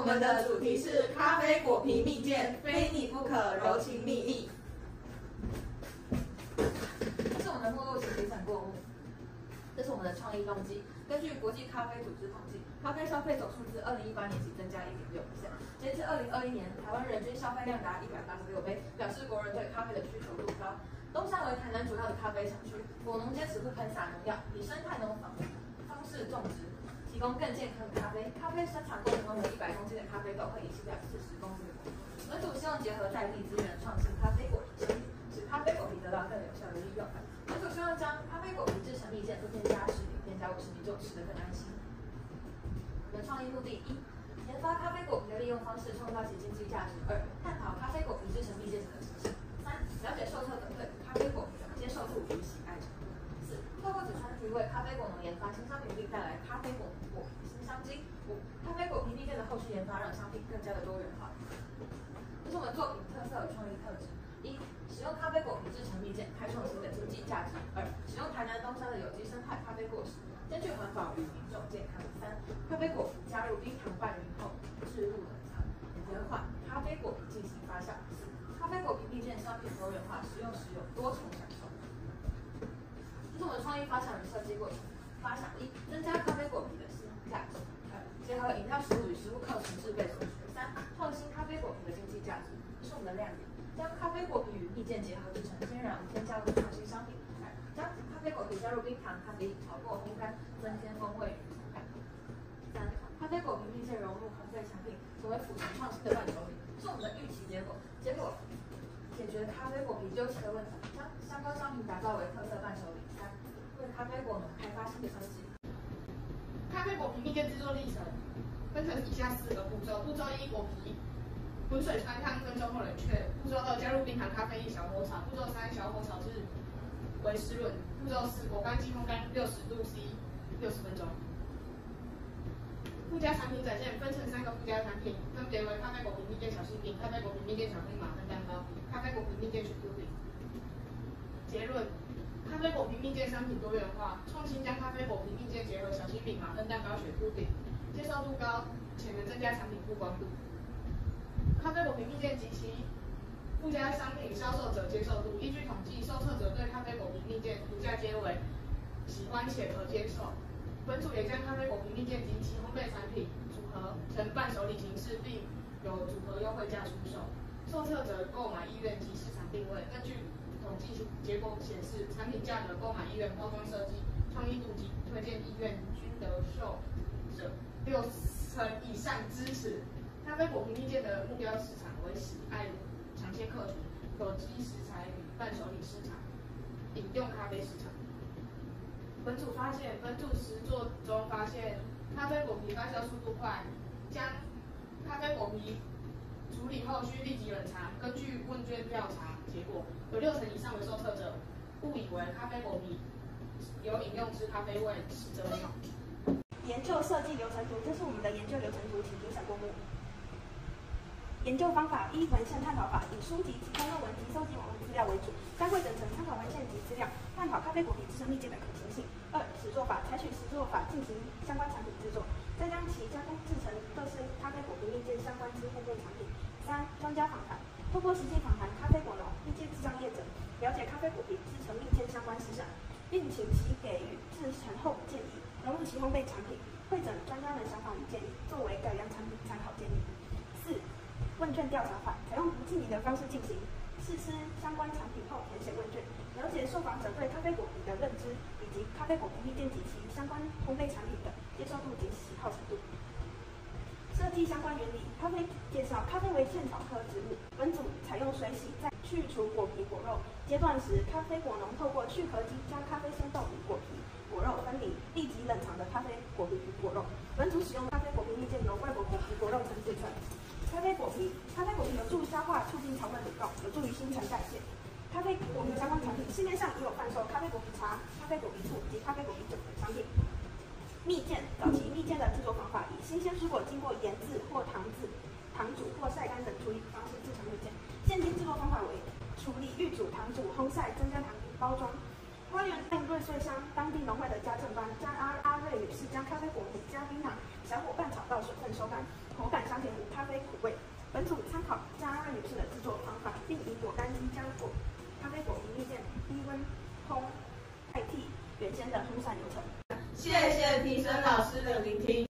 我们的主题是咖啡果皮蜜饯，非你不可，柔情蜜意。这是我们的目录型评审过目，这是我们的创意动机。根据国际咖啡组织统计，咖啡消费总数自二零一八年起增加一点六%，截至二零二一年，台湾人均消费量达一百八十六杯，表示国人对咖啡的需求度高。东山为台南主要的咖啡产区，果农坚持不喷洒农药，以生态农法方式种植，供更健康的咖啡。咖啡生产过程中的一百公斤的咖啡豆会遗弃掉四十公斤的果。本组希望结合在地资源，创新咖啡果皮使咖啡果皮得到更有效的利用。本组希望将咖啡果皮制成蜜饯，不添加食品，添加五十米就吃得更安心。我们的创意目的一：研发咖啡果皮的利用方式，创造其经济价值；二、探讨咖啡果皮制成蜜饯的可行性；三、了解受测者对咖啡果皮的接受度与喜爱程度；四、透过子传题为咖啡果农研发新商品，并带来咖啡果果皮新商机；五、咖啡果皮蜜饯的后续研发，让商品更加的多元化。这是我们作品特色与创意特质：一、使用咖啡果皮制成蜜饯，开创新的经济价值；二、使用台南东山的有机生态咖啡果实，兼具环保与民众健康；三、咖啡果皮加入冰糖拌匀后，置入冷藏，延缓咖啡果皮进行发酵；四、咖啡果皮蜜饯商品多元化，食用时有多重享受。这是我们创意发想与设计过程：发想一、增加咖啡果皮的新价值；二、结合饮料食物与食物课程制备所学；三、创新咖啡果皮的经济价值。这是我们的亮点，将咖啡果皮与蜜饯结合制成天然无添加物的。咖啡果皮加入冰糖、咖啡炒过烘干，增添风味。三、咖啡果皮蜜饯融入烘焙产品，成为府城创新的伴手礼，是我们的预期结果。结果解决咖啡果皮丢弃的问题，将相关商品打造为特色伴手礼。三、为咖啡果农开发新的商机。咖啡果皮蜜饯制作历程分成以下四个步骤：步骤一，果皮滚水穿烫分钟后冷却；步骤二，加入冰糖、咖啡一小火炒；步骤三，小火炒至微湿润；步骤四，果干机烘干六十度 C 六十分钟。附加产品展现分成三个附加产品，分别为咖啡果皮蜜饯小心饼、咖啡果皮蜜饯巧克力马芬蛋糕、咖啡果皮蜜饯雪糕饼。结论：咖啡果皮蜜饯商品多元化，创新将咖啡果皮蜜饯结合小心饼、马芬蛋糕、雪糕饼，接受度高且能增加产品曝光度。咖啡果皮蜜饯及其附加商品销售者接受度，依据统计，啡果皮蜜饯评价皆为喜欢且可接受。本组也将咖啡果皮蜜饯及其烘焙产品组合成伴手礼形式，并有组合优惠价出售。受测者购买意愿及市场定位，根据统计结果显示，产品价格、购买意愿、包装设计、创意度及推荐意愿均得受者六成以上支持。咖啡果皮蜜饯的目标市场为喜爱尝鲜客群、有机食材与伴手礼市场、用咖啡市场。本组发现，本组实作中发现，咖啡果皮发酵速度快，将咖啡果皮处理后需立即冷藏。根据问卷调查结果，有六成以上的受测者误以为咖啡果皮有饮用之咖啡味，实则没有。研究设计流程图，这是我们的研究流程图，请评审过目。研究方法一：文献探讨法，以书籍、期刊论文及收集网络资料为主，该会整成参考文献及资料，探讨咖啡果皮制成蜜饯的可行性。二：实作法，采取实作法进行相关产品制作，再将其加工制成各式咖啡果皮蜜饯相关之烘焙产品。三：专家访谈，通过实际访谈咖啡果农、蜜饯制造业者，了解咖啡果皮制成蜜饯相关事项，并请其给予制成后建议，融入其烘焙产品，会诊专家们想法与建议，作为改良产品参考建议。问卷调查法采用不记名的方式进行，试吃相关产品后填写问卷，了解受访者对咖啡果皮的认知，以及咖啡果皮蜜饯及其相关烘焙产品的接受度及喜好程度。设计相关原理，咖啡介绍，咖啡为茜草科植物，本组采用水洗在去除果皮果肉阶段时，咖啡果农透过去壳机将咖啡鲜豆与果皮果肉分离，立即冷藏的咖啡果皮与果肉。本组使用咖啡果皮蜜饯由外果果皮果肉层制成。咖啡果皮，新陈代谢。咖啡果皮相关产品市面上也有贩售咖啡果皮茶、咖啡果皮醋及咖啡果皮酒等商品。蜜饯早期蜜饯的制作方法以新鲜水果经过盐渍或糖渍、糖煮或晒干等处理方式制成蜜饯。现今制作方法为处理、预煮、糖煮、烘晒、增加糖精、包装。花园在瑞穗乡当地农会的家政班，将阿阿瑞女士将咖啡果皮加冰糖，小火拌炒到水分收干，口感。分代替原先的疏散流程。谢谢提升老师。